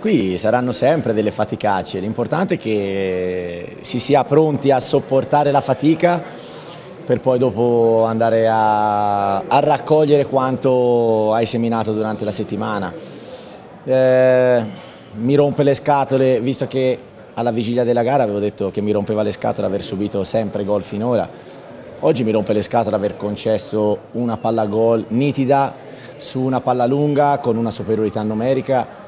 Qui saranno sempre delle faticacce, l'importante è che si sia pronti a sopportare la fatica per poi dopo andare a, a raccogliere quanto hai seminato durante la settimana. Eh, mi rompe le scatole, visto che alla vigilia della gara avevo detto che mi rompeva le scatole aver subito sempre gol finora, oggi mi rompe le scatole aver concesso una palla gol nitida su una palla lunga con una superiorità numerica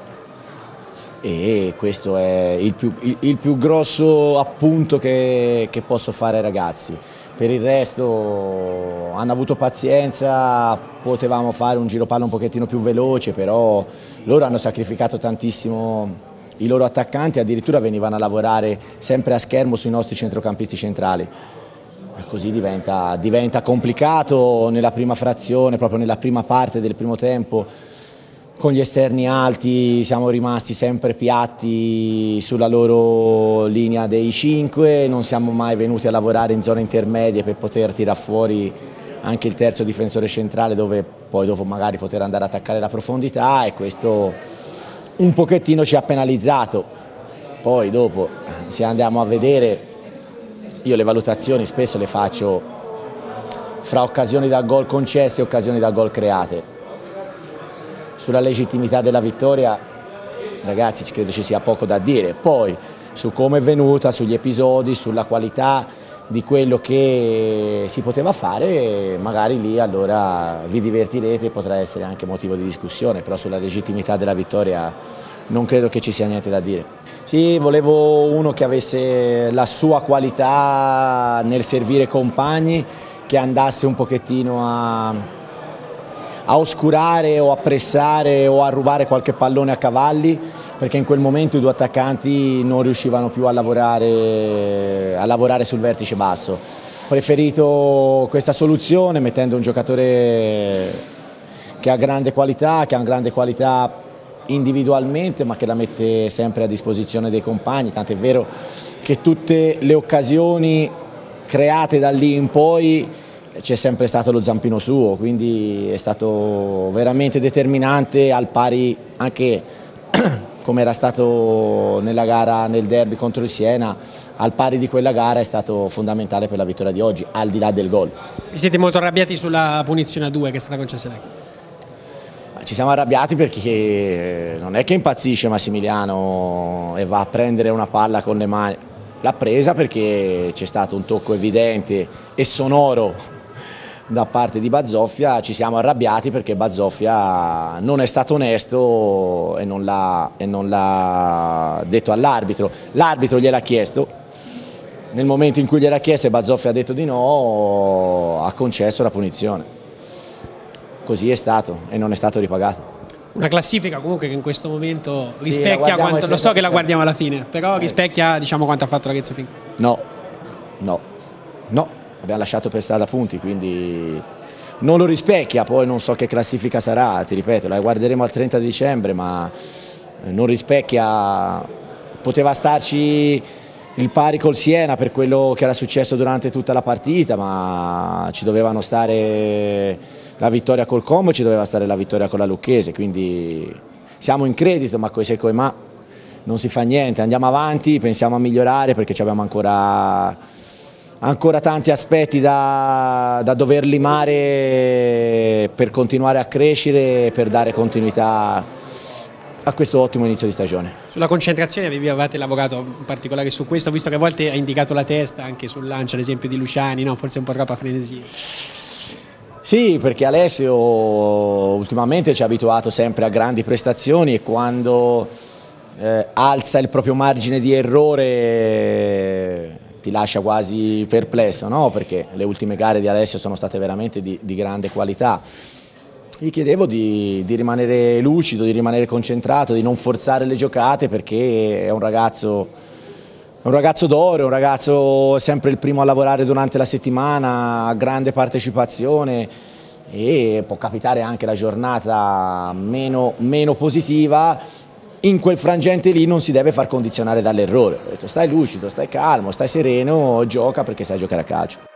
e questo è il più, il, il più grosso appunto che, che, posso fare ai ragazzi. Per il resto hanno avuto pazienza, potevamo fare un giro palla un pochettino più veloce, però loro hanno sacrificato tantissimo i loro attaccanti, addirittura venivano a lavorare sempre a schermo sui nostri centrocampisti centrali. Così diventa, diventa complicato nella prima frazione, proprio nella prima parte del primo tempo, con gli esterni alti siamo rimasti sempre piatti sulla loro linea dei 5, non siamo mai venuti a lavorare in zone intermedie per poter tirare fuori anche il terzo difensore centrale dove poi dopo magari poter andare ad attaccare la profondità e questo un pochettino ci ha penalizzato. Poi dopo se andiamo a vedere, io le valutazioni spesso le faccio fra occasioni da gol concesse e occasioni da gol create sulla legittimità della vittoria ragazzi credo ci sia poco da dire, poi su come è venuta, sugli episodi, sulla qualità di quello che si poteva fare, magari lì allora vi divertirete potrà essere anche motivo di discussione, però sulla legittimità della vittoria non credo che ci sia niente da dire. Sì, volevo uno che avesse la sua qualità nel servire compagni, che andasse un pochettino a a oscurare o a pressare o a rubare qualche pallone a cavalli perché in quel momento i due attaccanti non riuscivano più a lavorare, a lavorare sul vertice basso. Ho preferito questa soluzione mettendo un giocatore che ha grande qualità, che ha grande qualità individualmente ma che la mette sempre a disposizione dei compagni, tant'è vero che tutte le occasioni create da lì in poi c'è sempre stato lo zampino suo, quindi è stato veramente determinante al pari anche come era stato nella gara nel derby contro il Siena, al pari di quella gara è stato fondamentale per la vittoria di oggi, al di là del gol. Vi siete molto arrabbiati sulla punizione a due che è stata concessa lei? Ci siamo arrabbiati perché non è che impazzisce Massimiliano e va a prendere una palla con le mani, l'ha presa perché c'è stato un tocco evidente e sonoro da parte di Bazzoffia ci siamo arrabbiati perché Bazzoffia non è stato onesto e non l'ha detto all'arbitro. L'arbitro gliel'ha chiesto, nel momento in cui gliel'ha chiesto e Bazzoffia ha detto di no, ha concesso la punizione. Così è stato e non è stato ripagato. Una classifica comunque che in questo momento rispecchia sì, quanto, lo so che la guardiamo alla fine, però rispecchia diciamo quanto ha fatto Ragazzo Fin. No, no, no, abbiamo lasciato per strada punti, quindi non lo rispecchia, poi non so che classifica sarà, ti ripeto, la guarderemo al 30 dicembre, ma eh, non rispecchia, poteva starci il pari col Siena per quello che era successo durante tutta la partita, ma ci dovevano stare la vittoria col Como, ci doveva stare la vittoria con la Lucchese, quindi siamo in credito, ma coi se coi ma non si fa niente, andiamo avanti, pensiamo a migliorare perché abbiamo ancora ancora tanti aspetti da, da dover limare per continuare a crescere e per dare continuità a questo ottimo inizio di stagione. Sulla concentrazione avete lavorato in particolare su questo, visto che a volte ha indicato la testa anche sul lancio, ad esempio di Luciani, no? forse un po' troppa frenesia. Sì, perché Alessio ultimamente ci ha abituato sempre a grandi prestazioni e quando eh, alza il proprio margine di errore ti lascia quasi perplesso, no? perché le ultime gare di Alessio sono state veramente di, di grande qualità. Gli chiedevo di, di, rimanere lucido, di rimanere concentrato, di non forzare le giocate perché è un ragazzo, un ragazzo d'oro, un ragazzo sempre il primo a lavorare durante la settimana, grande partecipazione e può capitare anche la giornata meno, meno positiva in quel frangente lì non si deve far condizionare dall'errore. Ho detto stai lucido, stai calmo, stai sereno, gioca perché sai giocare a calcio.